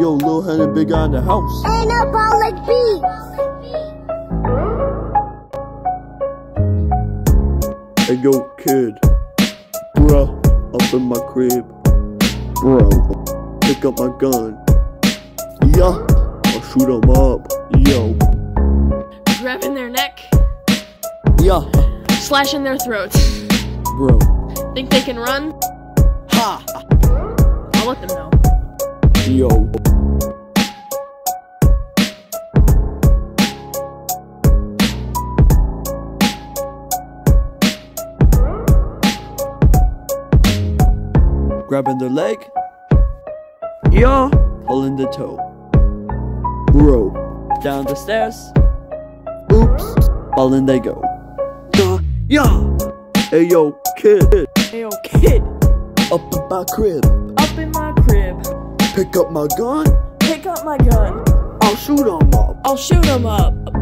yo, Lil Hen and Big I in the house. Anabolic beats. Hey yo, kid. Bruh, up in my crib. Bro, pick up my gun. Yeah, I'll shoot 'em up. Yo, Grabbing their neck, yeah, slashing their throats. bro. Think they can run? Ha! I'll let them know. Yo. Grabbing the leg. Yo. Pulling the toe. Bro. Down the stairs. Oops. All in they go. Yo. Yeah. Hey yo, kid. Hey, yo, kid, Up in my crib. up in my crib. Pick up my gun. Pick up my gun. I'll shoot 'em up. I'll shoot him up.